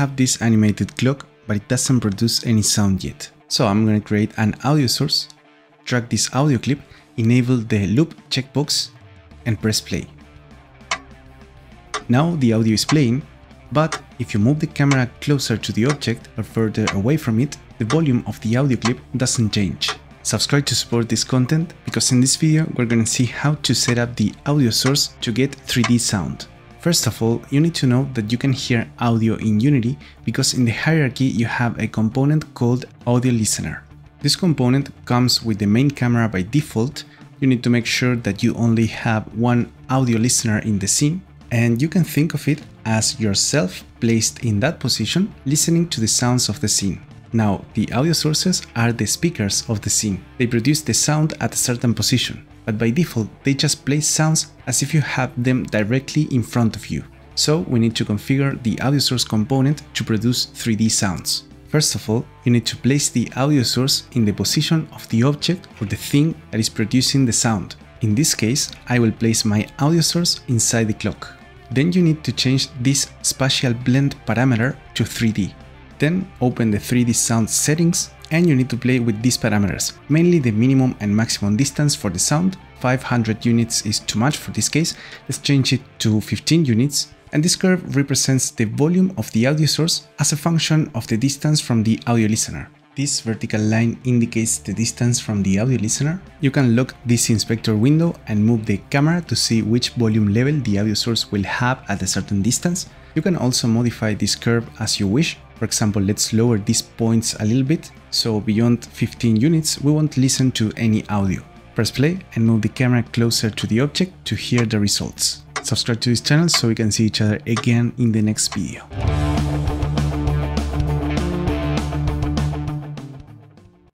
have this animated clock, but it doesn't produce any sound yet. So I'm gonna create an audio source, drag this audio clip, enable the loop checkbox, and press play. Now the audio is playing, but if you move the camera closer to the object or further away from it, the volume of the audio clip doesn't change. Subscribe to support this content because in this video we're gonna see how to set up the audio source to get 3D sound. First of all, you need to know that you can hear audio in Unity because in the hierarchy you have a component called Audio Listener. This component comes with the main camera by default, you need to make sure that you only have one audio listener in the scene and you can think of it as yourself placed in that position listening to the sounds of the scene. Now, the audio sources are the speakers of the scene. They produce the sound at a certain position, but by default they just play sounds as if you have them directly in front of you. So we need to configure the audio source component to produce 3D sounds. First of all, you need to place the audio source in the position of the object or the thing that is producing the sound. In this case, I will place my audio source inside the clock. Then you need to change this spatial blend parameter to 3D. Then open the 3D sound settings and you need to play with these parameters, mainly the minimum and maximum distance for the sound. 500 units is too much for this case, let's change it to 15 units. And this curve represents the volume of the audio source as a function of the distance from the audio listener. This vertical line indicates the distance from the audio listener. You can lock this inspector window and move the camera to see which volume level the audio source will have at a certain distance. You can also modify this curve as you wish. For example, let's lower these points a little bit, so beyond 15 units we won't listen to any audio. Press play and move the camera closer to the object to hear the results. Subscribe to this channel so we can see each other again in the next video.